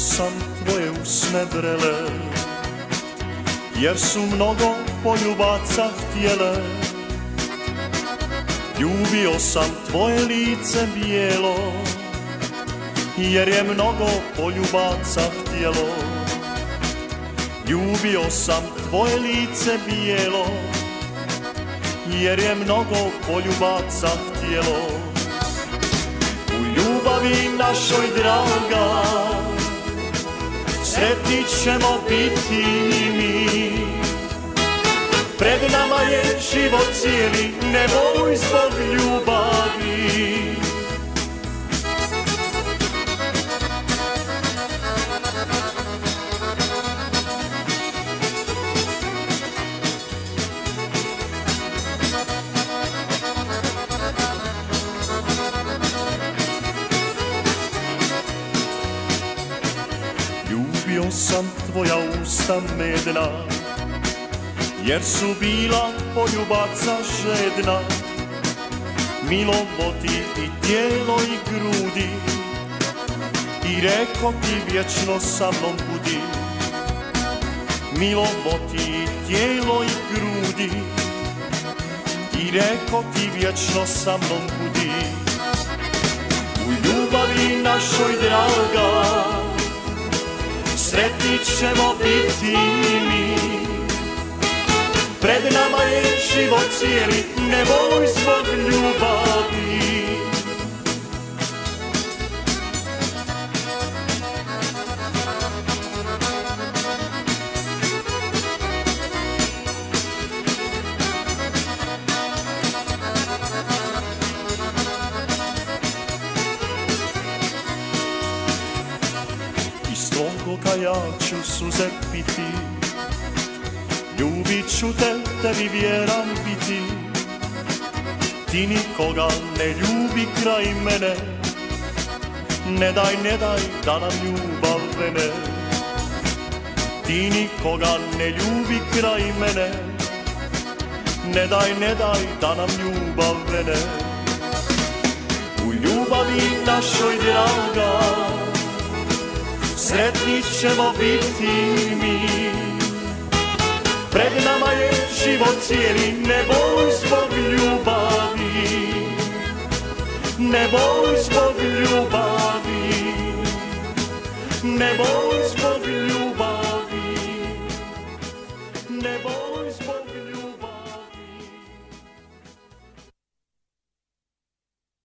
sam tvoje usne vrele Jer su mnogo poljubaca htjele. Ljubio sam tvoje lice bijelo Jer je mnogo poljubaca htjelo. Ljubio sam tvoje lice bijelo Jer je mnogo poljubaca htjelo. U ljubavi našoj draga Sretni ćemo biti mi. Pred nama je život cijeli Ne boj zbog ljubavi Ljubio sam tvoja usta medna Jer su bila poljubaca žedna. Milovoti i tijelo i grudi I reko ti vječno sa mnom budi. Milovoti i tijelo i grudi I reko ti vječno sa mnom budi. U ljubavi našoj draga ćemo biti mi Pred nama je život cijeli Ne boj zbog ljubavi oka ja ću suze piti. Ljubit ću te, tebi vjeran biti. Ti nikoga ne ljubi kraj mene. Ne daj, ne daj da nam ljubav vene. Ti nikoga ne ljubi kraj mene. Ne daj, ne daj da nam ljubav vene. U ljubavi našoj draga sretni ćemo biti mi. Pred nama je život cijeli, ne boj zbog ljubavi, ne boj zbog ljubavi, ne boj zbog ljubavi, ne boj zbog ljubavi.